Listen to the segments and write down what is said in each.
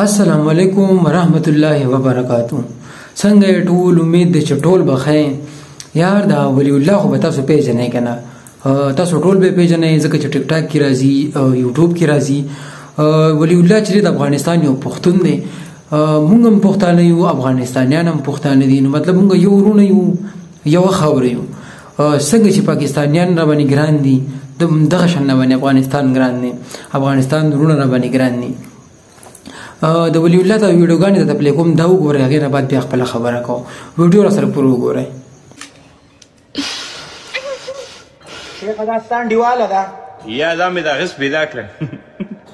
السلام علیکم ورحمت الله وبرکاتو څنګه ټول امید دی چې ټول بخې یار دا ولی الله خو به تاسو پیژنې کنه تاسو ټول به پیژنې ځکه چې ټیک ټاک کې راځي او یوټیوب کې راځي ولی الله چې د افغانستان یو پښتون دی مونږ هم پښتانه یو افغانستانیان هم پښتانه دي نو مطلب مونږ یو ورونه یو یو خاور یو څنګه چې پاکستانیان را باندې ګران دي د دغه شان نه باندې افغانستان ګران دی افغانستان ورونه را باندې ګران دي د ولی الله دا ویډیوګانې د پلی کوم دا وګورئ هغې نه بعد بیا خپله خبره کوم ویډیو را سره پورې وګورئ شیخه دا ستا انډیواله ده یا دا مې د غس پیدا کړه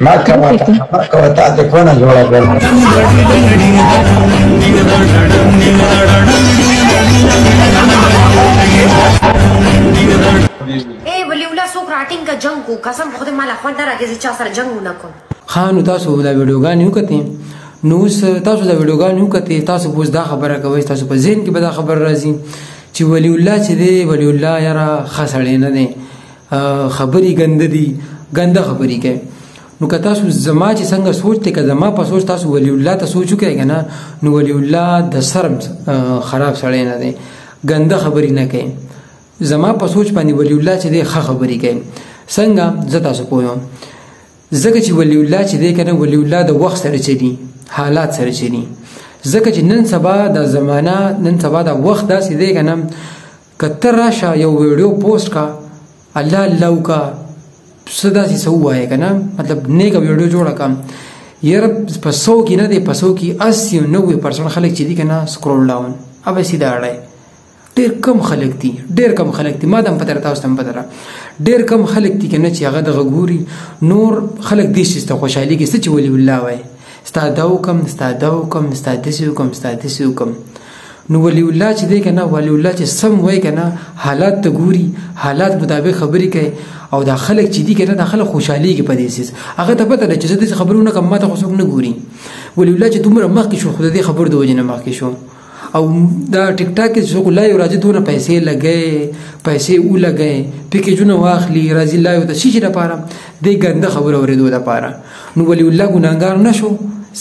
ما کوه ما کوه تا ته کو نه جوړه کړم اے ولی الله سو کراټینګ کا جنگ کو قسم خود مال اخوان نه راګی چې سره جنگ نه کوم خان تاسو دا ویډیوګانې وکړئ نو اوس تاسو دا ویډیوګانې وکړئ تاسو اوس دا خبره کوئ تاسو په ذهن کې به دا خبر راځي چې ولی الله چې دی ولی الله یاره خسړې نه دی خبري ګنده دي ګنده خبري کوي نو که تاسو زما چې څنګه سوچ ته که زما په سوچ تاسو ولی الله ته سوچ وکړئ کنه نو ولی الله د شرم خراب سړی نه دی ګنده خبري نه کوي زما په سوچ باندې ولی الله چې دی ښه خبري کوي څنګه زه تاسو پوهیم ځکه چې ولی الله چې دی کنه ولی الله د وخت سره چلی حالات سره چلی ځکه چې نن سبا د زمانہ نن سبا د وخت داسې دی کنه کتر راشه یو ویډیو پوسټ کا الله الله وکا صدا سي سو وای کنه مطلب نیک ویډیو جوړه کم یار په سو کې نه دی په سو کې 80 90% خلک چې دي کنه سکرول ډاون اوبه سیده اړای ډیر کم خلک دي ډیر کم خلک دي ما دم پتر تاسو تم پتر ډیر کم خلک دي کنه چې هغه د غوري نور خلک دي چې خوشحالي کې څه چې ولي الله وای ستاده وکم ستاده وکم ستاده سي وکم ستاده سي وکم نو ولی الله چې دی کنه ولی الله چې سم وای کنه حالات ته ګوري حالات مطابق خبرې کوي او دا خلک چې دی کنه دا خلک خوشحالي کې پدې سیس هغه ته پته ده چې زه دې خبرونه کوم ماته خو نه ګوري ولی الله چې دومره مخکې شو خو دې خبر د وجنه مخکې شو او دا ټیک ټاک کې څوک لا یو راځي دونه پیسې لګي پیسې و لګي پکې جون واخلي راځي لا یو د شي لپاره د ګنده خبره ورېدو لپاره نو ولی الله ګناګار نشو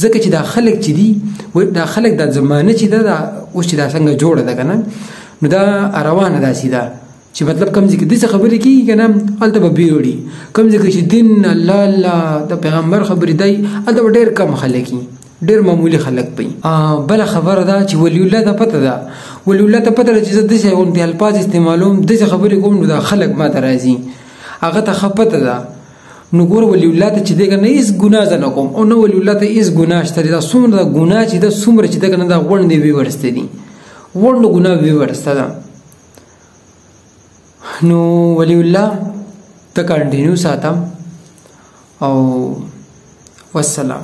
ځکه چې دا خلک چې دي و دا خلک د زمانه چې دا اوس چې دا څنګه جوړه ده کنه نو دا روانه ده سیده چې مطلب کم ځکه د څه خبرې کیږي کنه الته به بیوړي کم ځکه چې دین الله الله د پیغمبر خبرې دی الته ډیر کم خلک ډیر معمولی خلک پي بل خبره ده چې ولی الله ته پته ده ولی الله ته پته ده چې د څه غونډې الفاظ استعمالوم د څه خبرې کوم نو دا خلک ما ته راځي هغه ته خپته ده نو ګور ولی الله ته چې دغه نه هیڅ ګناه زنه کوم او نه ولی الله ته هیڅ ګناه شته دا څومره ګناه چې دا څومره چې دغه نه دا غوړ دی وی ورسته دي غوړ نو ګناه وی ورسته ده نو ولی الله ته کنټینیو ساتم او والسلام